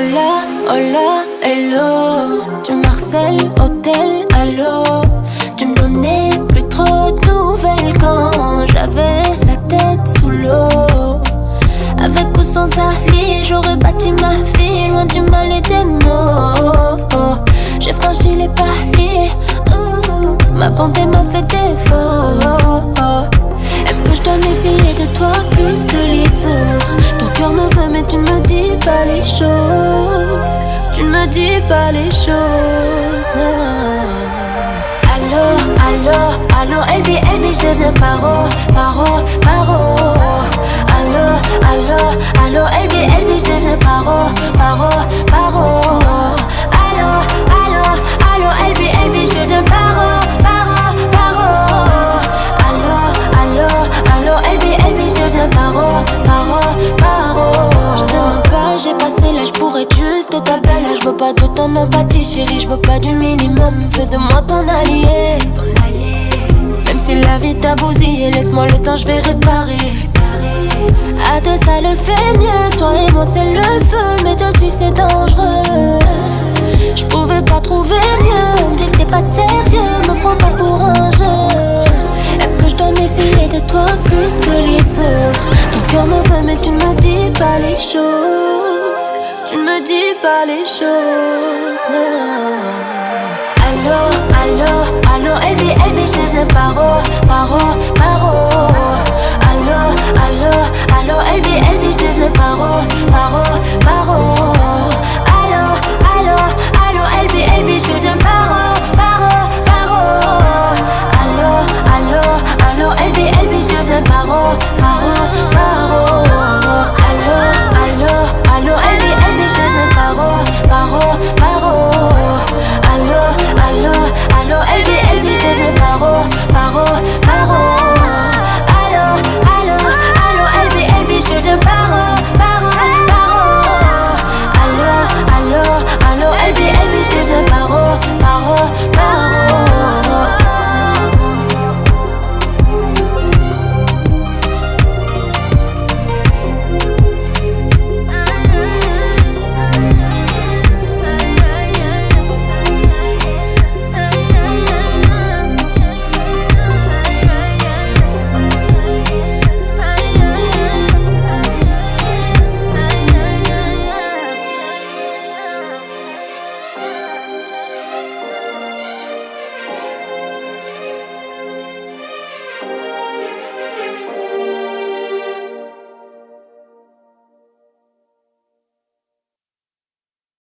Hola, hello, tu marcel, hôtel, allô Tu me donnais plus trop de nouvelles quand j'avais la tête sous l'eau. Avec ou sans Ali, j'aurais bâti ma vie loin du mal et des mots J'ai franchi les paliers, ma bonté m'a fait défaut. Est-ce que je dois méfier de toi plus que les autres? Ton cœur me veut mais tu ne me dis pas les choses me dis pas les choses. Allo, allo, allo, LB, LB, je deviens paro, paro, paro. Passé l'âge pour être juste ta belle. Je veux pas de ton empathie, chérie. Je veux pas du minimum. Fais de moi ton allié. Ton allié. Même si la vie t'a bousillé, laisse-moi le temps, je vais réparer. À deux, ça le fait mieux. Toi et moi, c'est le feu. Mais te suivre, c'est dangereux. Je pouvais pas trouver mieux. On dit que t'es pas sérieux. Me prends pas pour un jeu. Est-ce que je dois méfier de toi plus que les autres? Ton cœur me veut, mais tu ne me dis pas les choses dis pas les choses. Non. Allô, allô, allô, elle dit, elle je les aime par oh, par oh.